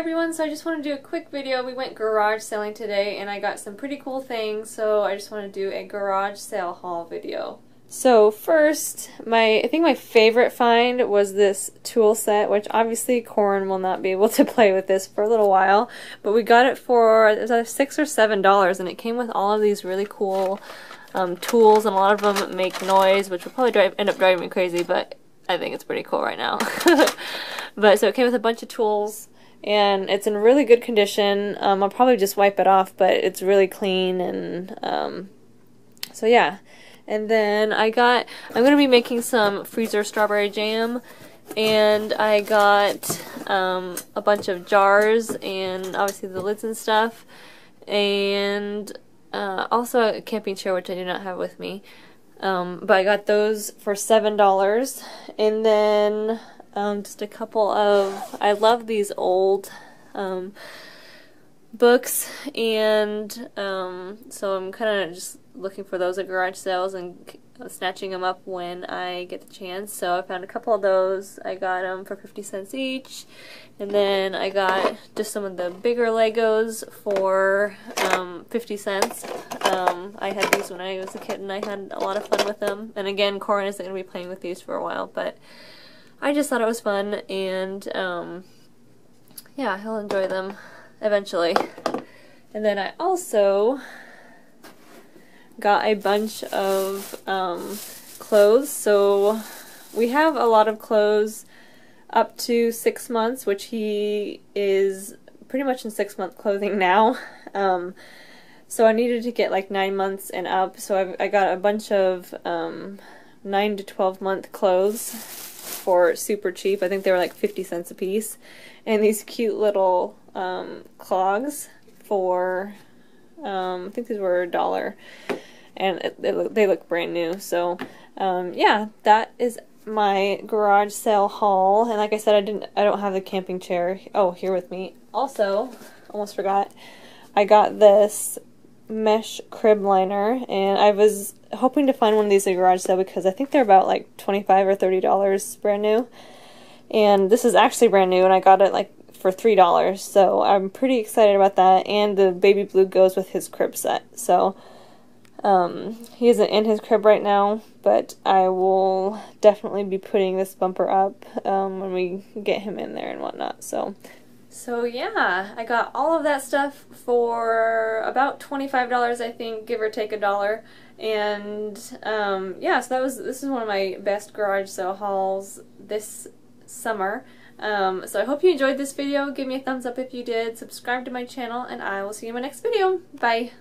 everyone, so I just want to do a quick video. We went garage selling today and I got some pretty cool things, so I just want to do a garage sale haul video. So first, my I think my favorite find was this tool set, which obviously Corin will not be able to play with this for a little while, but we got it for it was six or seven dollars, and it came with all of these really cool um, tools, and a lot of them make noise, which will probably drive, end up driving me crazy, but I think it's pretty cool right now. but so it came with a bunch of tools and it's in really good condition. Um, I'll probably just wipe it off, but it's really clean and um, so yeah. And then I got I'm gonna be making some freezer strawberry jam, and I got um, a bunch of jars and obviously the lids and stuff, and uh, also a camping chair which I do not have with me. Um, but I got those for seven dollars, and then um, just a couple of, I love these old um, books, and um, so I'm kind of just looking for those at garage sales and snatching them up when I get the chance. So I found a couple of those. I got them for 50 cents each. And then I got just some of the bigger Legos for um, 50 cents. Um, I had these when I was a kid and I had a lot of fun with them. And again, Corin isn't going to be playing with these for a while, but I just thought it was fun and um, yeah, he'll enjoy them eventually. And then I also got a bunch of um, clothes. So we have a lot of clothes up to six months, which he is pretty much in six month clothing now. Um, so I needed to get like nine months and up. So I've, I got a bunch of um, nine to 12 month clothes for super cheap. I think they were like 50 cents a piece. And these cute little um, clogs for, um, I think these were a dollar. And it, it look, they look brand new. So, um, yeah, that is my garage sale haul. And like I said, I didn't, I don't have the camping chair. Oh, here with me. Also, almost forgot, I got this mesh crib liner and I was hoping to find one of these at garage sale because I think they're about like 25 or 30 dollars brand new and this is actually brand new and I got it like for three dollars so I'm pretty excited about that and the baby blue goes with his crib set so um, he isn't in his crib right now but I will definitely be putting this bumper up um, when we get him in there and whatnot so so yeah, I got all of that stuff for about $25 I think, give or take a dollar. And um, yeah, so that was this is one of my best garage sale hauls this summer. Um, so I hope you enjoyed this video. Give me a thumbs up if you did. Subscribe to my channel and I will see you in my next video. Bye!